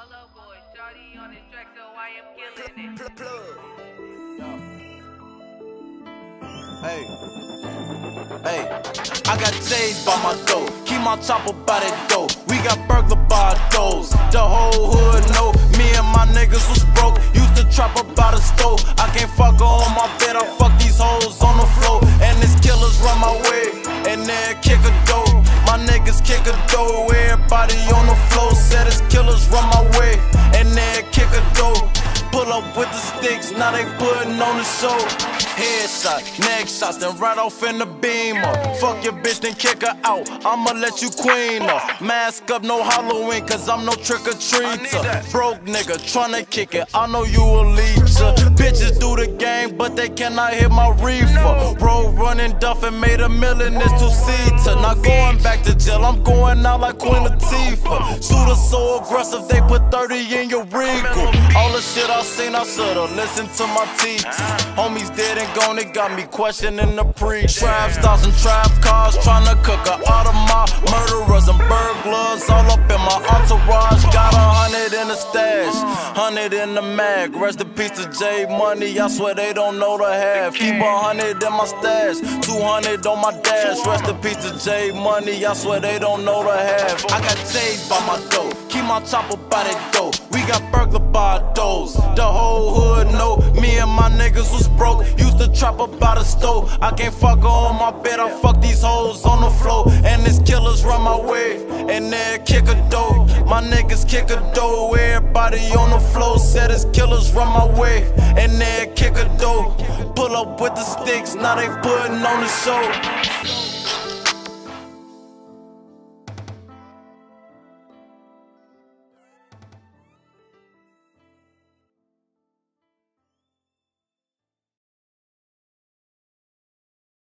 Follow boy, shawty on this track, so I am killing it. Hey, hey, I got J's by my door. Keep my chopper by that door. We got burglar by doors. The whole hood know me and my niggas was broke. Used to trap up by the stove. I can't fuck her on my bed. I fuck these hoes on the floor. And these killers run my way. And they kick a door. My niggas kick a door. Everybody on the floor said it's killers sticks, now they putting on the show. Headshot, neck shots, then right off in the beamer. Fuck your bitch, then kick her out. I'ma let you queen her. Mask up, no Halloween, cause I'm no trick or treater. Broke nigga, tryna kick it, I know you a leecher. Bitches do the game, but they cannot hit my reefer. Road running duff and made a million, it's two seater. Not going back to jail, I'm going out like Queen Latifah. So aggressive, they put 30 in your regal. All the shit I seen, I should've uh, listened to my teachers. Homies dead and gone, it got me questioning the pre. Trap stars and trap cars, tryna cook a out of my murderers and burglars. All up in my entourage, stash, hundred in the mag. Rest in peace to J Money, I swear they don't know the half. Keep a hundred in my stash, two hundred on my dash. Rest in peace to J Money, I swear they don't know the half. I got J's by my door, keep my chopper by that door. We got burglar by doors. The whole hood know me and my niggas was broke. Used to trap up by the stove. I can't fuck on my bed. I fuck these hoes on the floor. And these killers run my way. And they kick a door. My niggas kick a door. Everybody on the floor said it's killers run my way. And they kick a door. Pull up with the sticks. Now they putting on the show.